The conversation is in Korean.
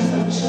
춤을 춰